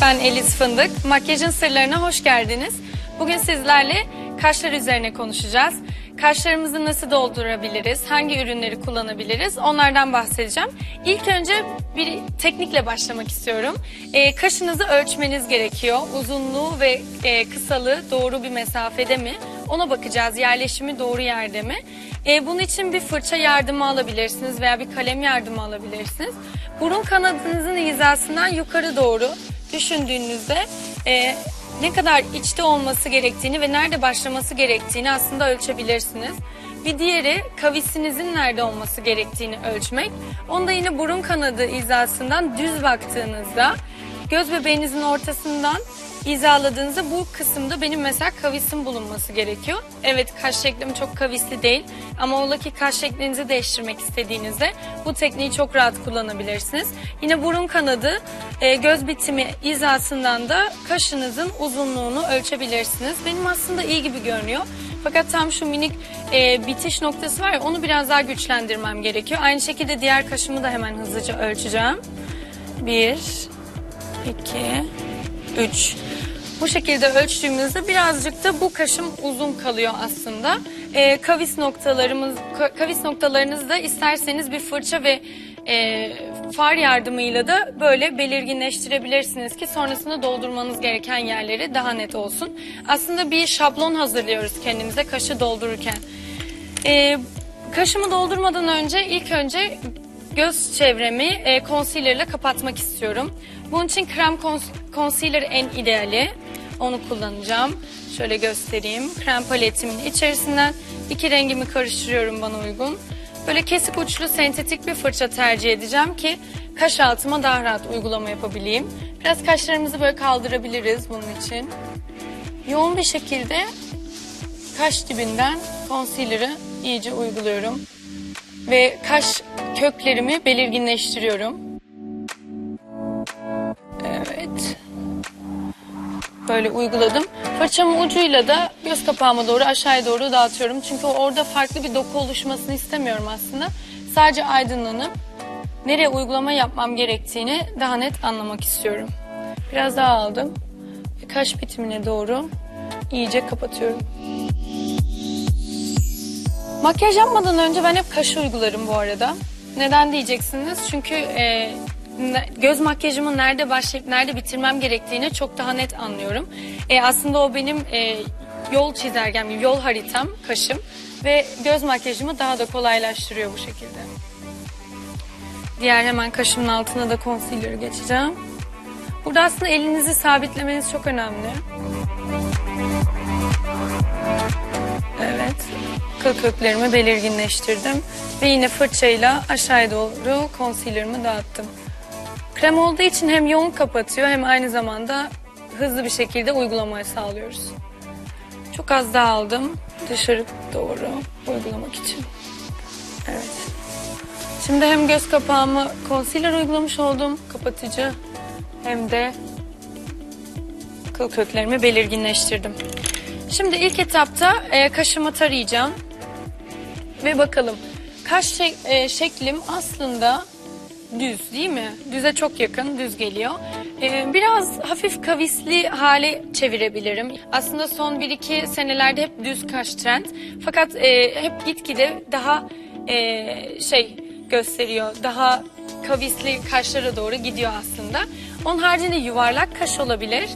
Ben Eliz Fındık. Makyajın sırlarına hoş geldiniz. Bugün sizlerle kaşlar üzerine konuşacağız. Kaşlarımızı nasıl doldurabiliriz? Hangi ürünleri kullanabiliriz? Onlardan bahsedeceğim. İlk önce bir teknikle başlamak istiyorum. Ee, kaşınızı ölçmeniz gerekiyor. Uzunluğu ve e, kısalığı doğru bir mesafede mi? Ona bakacağız. Yerleşimi doğru yerde mi? Ee, bunun için bir fırça yardımı alabilirsiniz veya bir kalem yardımı alabilirsiniz. Burun kanadınızın hizasından yukarı doğru düşündüğünüzde e, ne kadar içte olması gerektiğini ve nerede başlaması gerektiğini aslında ölçebilirsiniz. Bir diğeri kavisinizin nerede olması gerektiğini ölçmek. Onda yine burun kanadı hizasından düz baktığınızda göz bebeğinizin ortasından hizaladığınızda bu kısımda benim mesela kavisim bulunması gerekiyor. Evet kaş şeklim çok kavisli değil ama ola ki kaş şeklinizi değiştirmek istediğinizde bu tekniği çok rahat kullanabilirsiniz. Yine burun kanadı e, göz bitimi hizasından da kaşınızın uzunluğunu ölçebilirsiniz. Benim aslında iyi gibi görünüyor. Fakat tam şu minik e, bitiş noktası var ya onu biraz daha güçlendirmem gerekiyor. Aynı şekilde diğer kaşımı da hemen hızlıca ölçeceğim. Bir, iki, üç. Bu şekilde ölçtüğümüzde birazcık da bu kaşım uzun kalıyor aslında. E, kavis noktalarımız, ka- kavis noktalarınızı da isterseniz bir fırça ve e, far yardımıyla da böyle belirginleştirebilirsiniz ki sonrasında doldurmanız gereken yerleri daha net olsun. Aslında bir şablon hazırlıyoruz kendimize kaşı doldururken. E, kaşımı doldurmadan önce ilk önce göz çevremi e, concealer ile kapatmak istiyorum. Bunun için krem concealer en ideali. Onu kullanacağım. Şöyle göstereyim. Krem paletimin içerisinden iki rengimi karıştırıyorum bana uygun. Böyle kesik uçlu sentetik bir fırça tercih edeceğim ki kaş altıma daha rahat uygulama yapabileyim. Biraz kaşlarımızı böyle kaldırabiliriz bunun için. Yoğun bir şekilde kaş dibinden concealer'ı iyice uyguluyorum. Ve kaş köklerimi belirginleştiriyorum. Böyle uyguladım. Fırçamın ucuyla da göz kapağıma doğru aşağıya doğru dağıtıyorum. Çünkü orada farklı bir doku oluşmasını istemiyorum aslında. Sadece aydınlanıp nereye uygulama yapmam gerektiğini daha net anlamak istiyorum. Biraz daha aldım. Ve kaş bitimine doğru iyice kapatıyorum. Makyaj yapmadan önce ben hep kaşı uygularım bu arada. Neden diyeceksiniz? Çünkü e, göz makyajımı nerede başlayıp nerede bitirmem gerektiğini çok daha net anlıyorum. E, aslında o benim e, yol çizelgem, yol haritam, kaşım ve göz makyajımı daha da kolaylaştırıyor bu şekilde. Diğer hemen kaşımın altına da concealer geçeceğim. Burada aslında elinizi sabitlemeniz çok önemli. Evet. Kıl köklerimi belirginleştirdim. Ve yine fırçayla aşağıya doğru concealer'ımı dağıttım. Krem olduğu için hem yoğun kapatıyor hem aynı zamanda hızlı bir şekilde uygulamayı sağlıyoruz. Çok az daha aldım dışarı doğru uygulamak için. Evet. Şimdi hem göz kapağımı concealer uygulamış oldum kapatıcı hem de kıl köklerimi belirginleştirdim. Şimdi ilk etapta e, kaşımı tarayacağım. Ve bakalım kaş şek- e, şeklim aslında düz değil mi? Düze çok yakın, düz geliyor. E, biraz hafif kavisli hale çevirebilirim. Aslında son 1-2 senelerde hep düz kaş trend. Fakat e, hep gitgide daha e, şey gösteriyor. Daha kavisli kaşlara doğru gidiyor aslında. Onun haricinde yuvarlak kaş olabilir.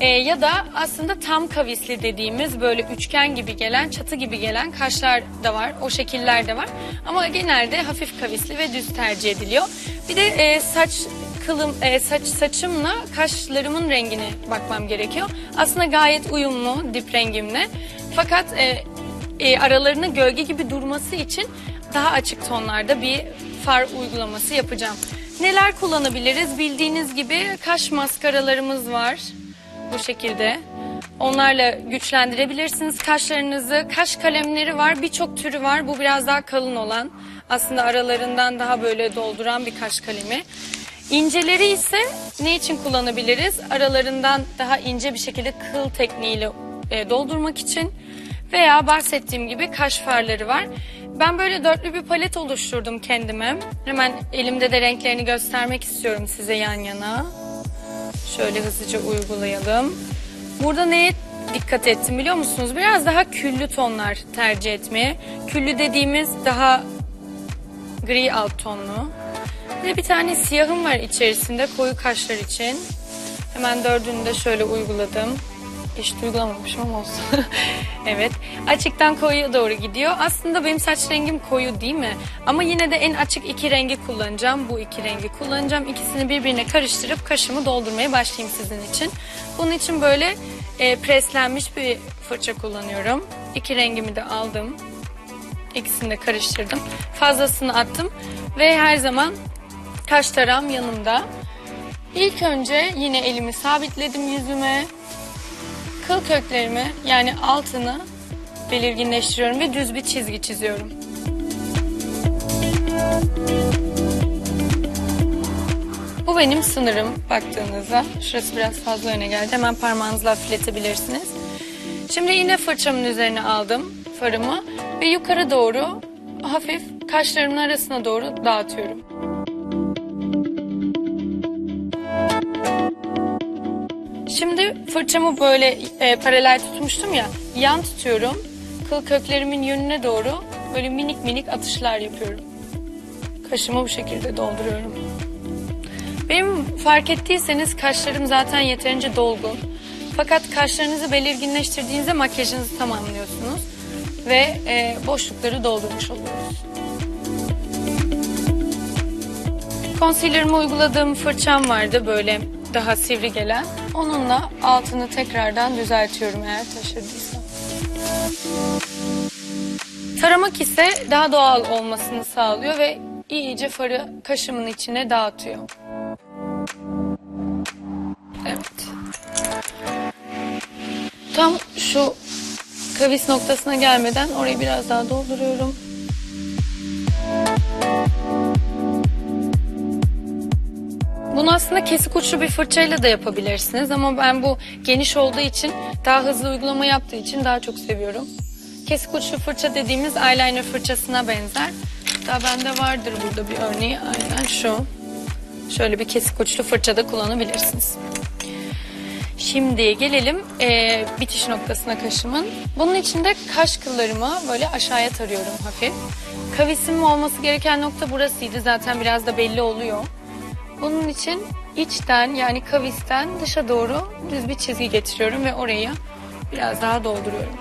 Ee, ya da aslında tam kavisli dediğimiz böyle üçgen gibi gelen, çatı gibi gelen kaşlar da var. O şekiller de var. Ama genelde hafif kavisli ve düz tercih ediliyor. Bir de e, saç kılım, e, saç saçımla kaşlarımın rengine bakmam gerekiyor. Aslında gayet uyumlu dip rengimle. Fakat e, e, aralarında gölge gibi durması için daha açık tonlarda bir far uygulaması yapacağım. Neler kullanabiliriz? Bildiğiniz gibi kaş maskaralarımız var. Bu şekilde. Onlarla güçlendirebilirsiniz kaşlarınızı. Kaş kalemleri var. Birçok türü var. Bu biraz daha kalın olan. Aslında aralarından daha böyle dolduran bir kaş kalemi. İnceleri ise ne için kullanabiliriz? Aralarından daha ince bir şekilde kıl tekniğiyle e, doldurmak için veya bahsettiğim gibi kaş farları var. Ben böyle dörtlü bir palet oluşturdum kendime. Hemen elimde de renklerini göstermek istiyorum size yan yana. Şöyle hızlıca uygulayalım. Burada neye dikkat ettim biliyor musunuz? Biraz daha küllü tonlar tercih etmeye. Küllü dediğimiz daha gri alt tonlu. De bir tane siyahım var içerisinde koyu kaşlar için. Hemen dördünü de şöyle uyguladım. Hiç uygulamamışım ama olsun. evet. Açıktan koyuya doğru gidiyor. Aslında benim saç rengim koyu değil mi? Ama yine de en açık iki rengi kullanacağım. Bu iki rengi kullanacağım. İkisini birbirine karıştırıp kaşımı doldurmaya başlayayım sizin için. Bunun için böyle e, preslenmiş bir fırça kullanıyorum. İki rengimi de aldım. İkisini de karıştırdım. Fazlasını attım. Ve her zaman kaş tarağım yanımda. İlk önce yine elimi sabitledim yüzüme. Kıl köklerimi yani altını belirginleştiriyorum ve düz bir çizgi çiziyorum. Bu benim sınırım baktığınızda. Şurası biraz fazla öne geldi. Hemen parmağınızla hafifletebilirsiniz. Şimdi yine fırçamın üzerine aldım farımı ve yukarı doğru hafif kaşlarımın arasına doğru dağıtıyorum. Şimdi fırçamı böyle e, paralel tutmuştum ya, yan tutuyorum. Kıl köklerimin yönüne doğru böyle minik minik atışlar yapıyorum. Kaşımı bu şekilde dolduruyorum. Benim fark ettiyseniz kaşlarım zaten yeterince dolgun. Fakat kaşlarınızı belirginleştirdiğinizde makyajınızı tamamlıyorsunuz. Ve e, boşlukları doldurmuş oluyoruz. Concealer'ımı uyguladığım fırçam vardı böyle daha sivri gelen. Onunla altını tekrardan düzeltiyorum eğer taşırdıysa. Taramak ise daha doğal olmasını sağlıyor ve iyice farı kaşımın içine dağıtıyor. Evet. Tam şu kavis noktasına gelmeden orayı biraz daha dolduruyorum. Bunu aslında kesik uçlu bir fırçayla da yapabilirsiniz ama ben bu geniş olduğu için daha hızlı uygulama yaptığı için daha çok seviyorum. Kesik uçlu fırça dediğimiz eyeliner fırçasına benzer. Daha bende vardır burada bir örneği aynen şu. Şöyle bir kesik uçlu fırça da kullanabilirsiniz. Şimdi gelelim e, bitiş noktasına kaşımın. Bunun için de kaş kıllarımı böyle aşağıya tarıyorum hafif. Kavisim olması gereken nokta burasıydı. Zaten biraz da belli oluyor. Bunun için içten yani kavisten dışa doğru düz bir çizgi getiriyorum ve orayı biraz daha dolduruyorum.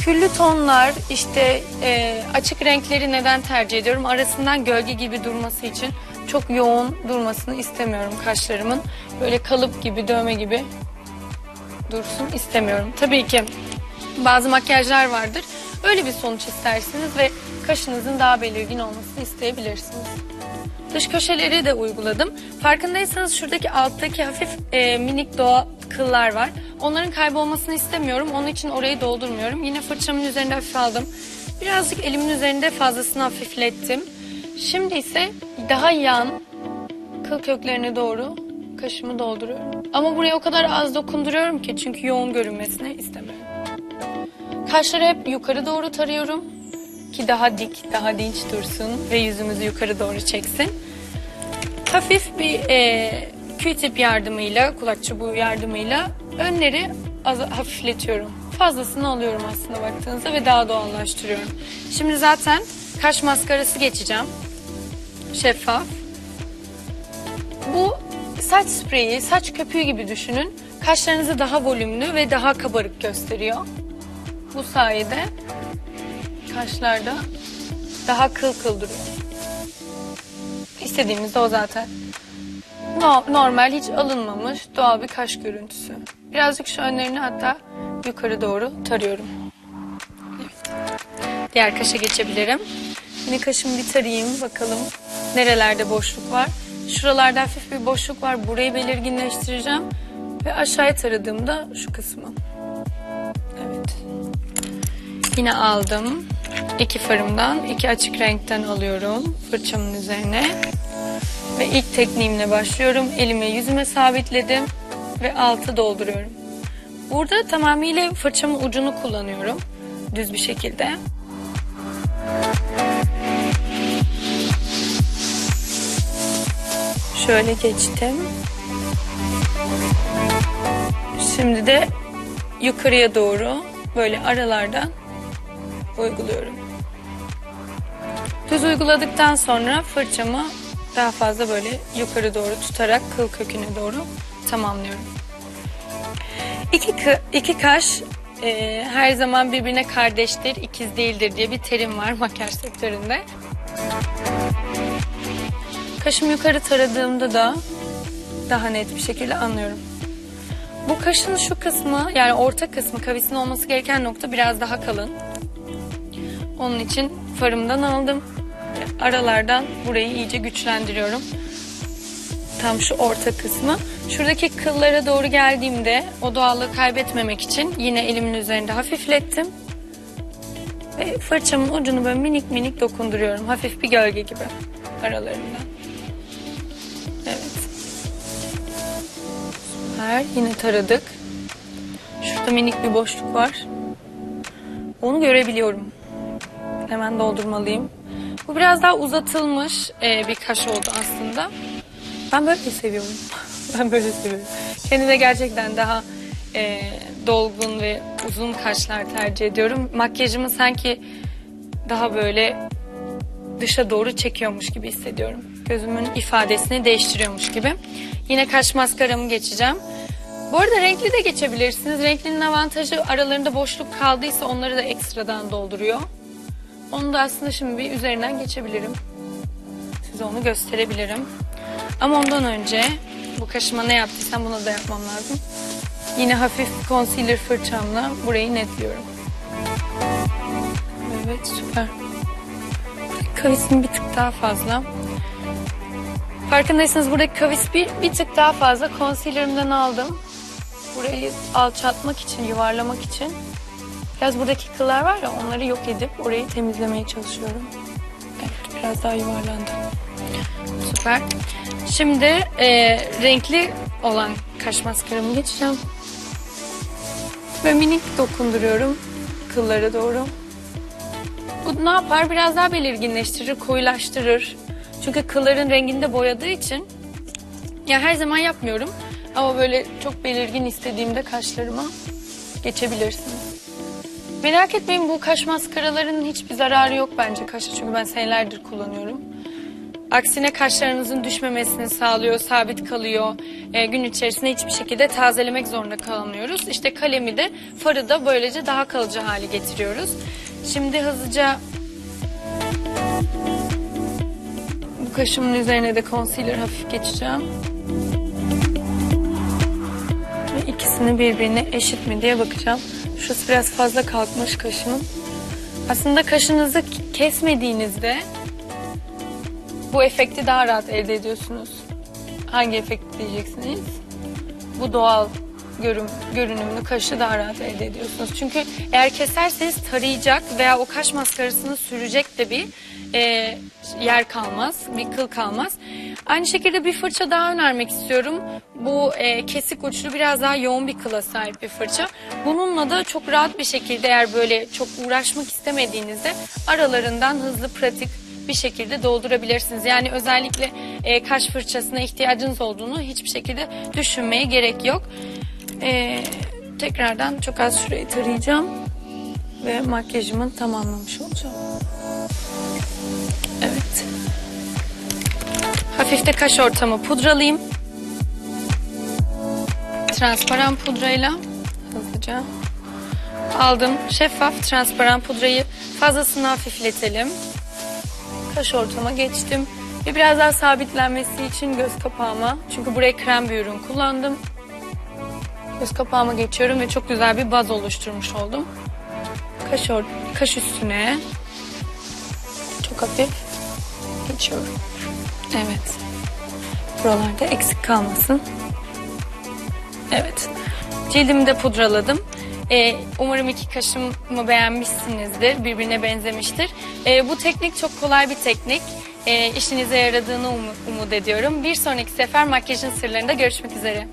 Küllü tonlar işte e, açık renkleri neden tercih ediyorum? Arasından gölge gibi durması için çok yoğun durmasını istemiyorum kaşlarımın. Böyle kalıp gibi dövme gibi dursun istemiyorum. Tabii ki bazı makyajlar vardır. Öyle bir sonuç istersiniz ve kaşınızın daha belirgin olmasını isteyebilirsiniz. Dış köşeleri de uyguladım. Farkındaysanız şuradaki alttaki hafif e, minik doğa kıllar var. Onların kaybolmasını istemiyorum. Onun için orayı doldurmuyorum. Yine fırçamın üzerinde hafif aldım. Birazcık elimin üzerinde fazlasını hafiflettim. Şimdi ise daha yan kıl köklerine doğru kaşımı dolduruyorum. Ama buraya o kadar az dokunduruyorum ki çünkü yoğun görünmesini istemiyorum. Kaşları hep yukarı doğru tarıyorum ki daha dik, daha dinç dursun ve yüzümüzü yukarı doğru çeksin. Hafif bir e, Q-tip yardımıyla, kulak çubuğu yardımıyla önleri az, hafifletiyorum. Fazlasını alıyorum aslında baktığınızda ve daha doğallaştırıyorum. Şimdi zaten kaş maskarası geçeceğim. Şeffaf. Bu saç spreyi, saç köpüğü gibi düşünün. Kaşlarınızı daha volümlü ve daha kabarık gösteriyor. Bu sayede kaşlarda daha kıl kıl duruyor. İstediğimiz o zaten. No- normal hiç alınmamış doğal bir kaş görüntüsü. Birazcık şu önlerini hatta yukarı doğru tarıyorum. Evet. Diğer kaşa geçebilirim. Yine kaşımı bir tarayayım bakalım nerelerde boşluk var. Şuralarda hafif bir boşluk var. Burayı belirginleştireceğim. Ve aşağıya taradığımda şu kısmı. Evet. Yine aldım. İki farımdan, iki açık renkten alıyorum fırçamın üzerine. İlk tekniğimle başlıyorum. Elime yüzüme sabitledim ve altı dolduruyorum. Burada tamamıyla fırçamın ucunu kullanıyorum. Düz bir şekilde. Şöyle geçtim. Şimdi de yukarıya doğru böyle aralardan uyguluyorum. Düz uyguladıktan sonra fırçamı daha fazla böyle yukarı doğru tutarak kıl köküne doğru tamamlıyorum. İki, iki kaş e, her zaman birbirine kardeştir, ikiz değildir diye bir terim var makyaj sektöründe. Kaşımı yukarı taradığımda da daha net bir şekilde anlıyorum. Bu kaşın şu kısmı yani orta kısmı kavisin olması gereken nokta biraz daha kalın. Onun için farımdan aldım. Aralardan burayı iyice güçlendiriyorum. Tam şu orta kısmı. Şuradaki kıllara doğru geldiğimde o doğallığı kaybetmemek için yine elimin üzerinde hafiflettim. Ve fırçamın ucunu böyle minik minik dokunduruyorum. Hafif bir gölge gibi aralarından. Evet. Süper. Yine taradık. Şurada minik bir boşluk var. Onu görebiliyorum. Hemen doldurmalıyım. Bu biraz daha uzatılmış e, bir kaş oldu aslında. Ben böyle seviyorum. ben böyle seviyorum. Kendime gerçekten daha e, dolgun ve uzun kaşlar tercih ediyorum. Makyajımı sanki daha böyle dışa doğru çekiyormuş gibi hissediyorum. Gözümün ifadesini değiştiriyormuş gibi. Yine kaş maskaramı geçeceğim. Bu arada renkli de geçebilirsiniz. Renklinin avantajı aralarında boşluk kaldıysa onları da ekstradan dolduruyor. Onu da aslında şimdi bir üzerinden geçebilirim. Size onu gösterebilirim. Ama ondan önce bu kaşıma ne yaptıysam bunu da yapmam lazım. Yine hafif concealer fırçamla burayı netliyorum. Evet süper. Kavisin bir tık daha fazla. Farkındaysanız buradaki kavis bir, bir tık daha fazla. Concealer'ımdan aldım. Burayı alçaltmak için, yuvarlamak için. Biraz buradaki kıllar var ya onları yok edip orayı temizlemeye çalışıyorum. Evet biraz daha yuvarlandı. Süper. Şimdi e, renkli olan kaş maskaramı geçeceğim. Ve minik dokunduruyorum kıllara doğru. Bu ne yapar? Biraz daha belirginleştirir, koyulaştırır. Çünkü kılların rengini de boyadığı için ya her zaman yapmıyorum. Ama böyle çok belirgin istediğimde kaşlarıma geçebilirsiniz. Merak etmeyin bu kaş maskaralarının hiçbir zararı yok bence kaşa çünkü ben senelerdir kullanıyorum. Aksine kaşlarınızın düşmemesini sağlıyor, sabit kalıyor. E, gün içerisinde hiçbir şekilde tazelemek zorunda kalmıyoruz. İşte kalemi de farı da böylece daha kalıcı hale getiriyoruz. Şimdi hızlıca bu kaşımın üzerine de concealer hafif geçeceğim. Ve ikisini birbirine eşit mi diye bakacağım. Şurası biraz fazla kalkmış kaşımın. Aslında kaşınızı kesmediğinizde bu efekti daha rahat elde ediyorsunuz. Hangi efekt diyeceksiniz? Bu doğal görüm, görünümlü kaşı daha rahat elde ediyorsunuz. Çünkü eğer keserseniz tarayacak veya o kaş maskarasını sürecek de bir e, yer kalmaz, bir kıl kalmaz. Aynı şekilde bir fırça daha önermek istiyorum. Bu e, kesik uçlu biraz daha yoğun bir kıla sahip bir fırça. Bununla da çok rahat bir şekilde eğer böyle çok uğraşmak istemediğinizde aralarından hızlı pratik bir şekilde doldurabilirsiniz. Yani özellikle e, kaş fırçasına ihtiyacınız olduğunu hiçbir şekilde düşünmeye gerek yok. E, tekrardan çok az şurayı tarayacağım ve makyajımı tamamlamış olacağım. Evet. Hafif de kaş ortamı pudralayayım. Transparan pudrayla hızlıca aldım. Şeffaf transparan pudrayı fazlasını hafifletelim. Kaş ortama geçtim. Ve biraz daha sabitlenmesi için göz kapağıma. Çünkü buraya krem bir ürün kullandım. Göz kapağıma geçiyorum ve çok güzel bir baz oluşturmuş oldum. Kaş, or kaş üstüne çok hafif geçiyorum. Evet. Buralarda eksik kalmasın. Evet. Cildimi de pudraladım. Ee, umarım iki kaşımı beğenmişsinizdir. Birbirine benzemiştir. Ee, bu teknik çok kolay bir teknik. Ee, işinize yaradığını umu- umut ediyorum. Bir sonraki sefer makyajın sırlarında görüşmek üzere.